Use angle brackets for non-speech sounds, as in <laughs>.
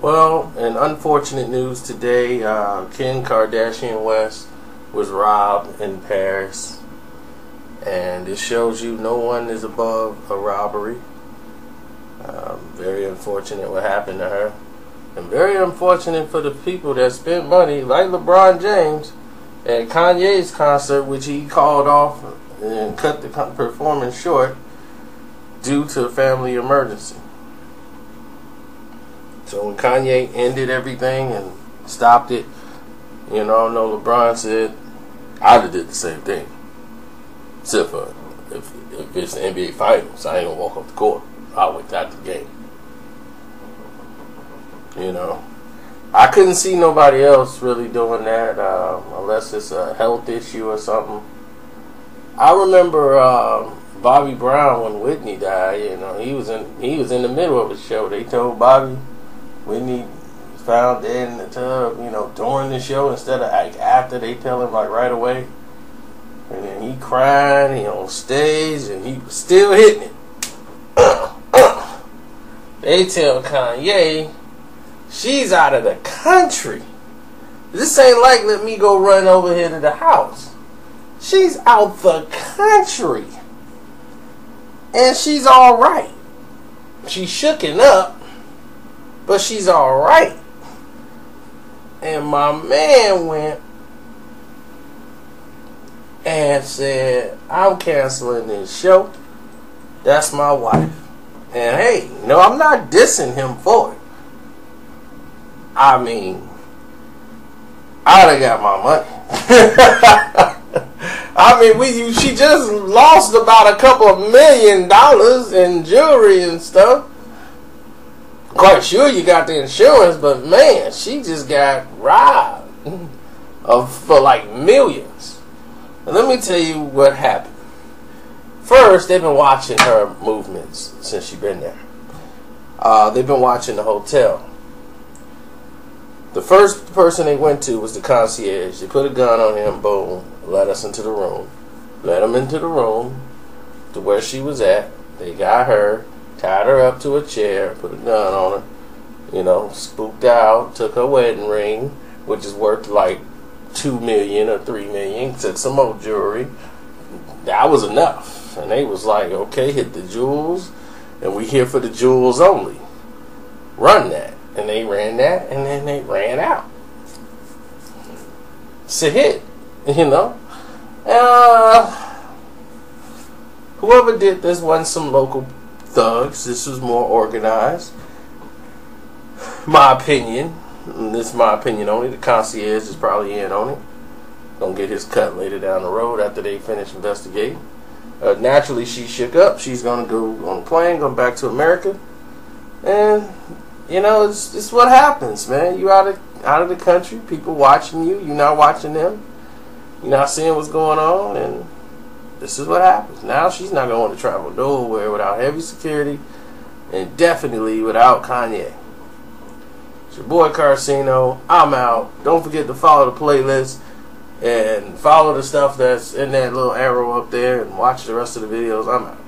Well, in unfortunate news today, uh, Kim Kardashian West was robbed in Paris. And it shows you no one is above a robbery. Um, very unfortunate what happened to her. And very unfortunate for the people that spent money, like LeBron James, at Kanye's concert, which he called off and cut the performance short due to a family emergency. So when Kanye ended everything and stopped it, you know, know LeBron said, I'd have did the same thing. Except for if, if it's the NBA Finals, I ain't gonna walk off the court. I went out the game. You know, I couldn't see nobody else really doing that uh, unless it's a health issue or something. I remember uh, Bobby Brown when Whitney died. You know, he was in he was in the middle of the show. They told Bobby Whitney found dead in the tub, you know, during the show instead of like after they tell him like right away. And then he crying, he on stage, and he was still hitting it. <coughs> they tell Kanye she's out of the country. This ain't like let me go run over here to the house. She's out the country. And she's alright. She's shooken up but she's alright. And my man went and said, I'm canceling this show. That's my wife. And hey, no, I'm not dissing him for it. I mean, I'd have got my money. <laughs> I mean, we she just lost about a couple of million dollars in jewelry and stuff quite sure you got the insurance, but man, she just got robbed of for like millions. And let me tell you what happened. First, they've been watching her movements since she's been there. Uh, they've been watching the hotel. The first person they went to was the concierge. They put a gun on him, boom, let us into the room. Let him into the room to where she was at. They got her tied her up to a chair, put a gun on her, you know, spooked out, took her wedding ring, which is worth like two million or three million, took some old jewelry. That was enough. And they was like, okay, hit the jewels, and we here for the jewels only. Run that. And they ran that, and then they ran out. It's a hit, you know. Uh, whoever did this wasn't some local thugs. This was more organized. My opinion. This is my opinion only. The concierge is probably in on it. Gonna get his cut later down the road after they finish investigating. Uh, naturally, she shook up. She's gonna go on a plane, go back to America, and you know, it's, it's what happens, man. You out of out of the country, people watching you. You're not watching them. You're not seeing what's going on, and this is what happens. Now she's not going to travel nowhere without heavy security and definitely without Kanye. It's your boy Carcino. I'm out. Don't forget to follow the playlist and follow the stuff that's in that little arrow up there and watch the rest of the videos. I'm out.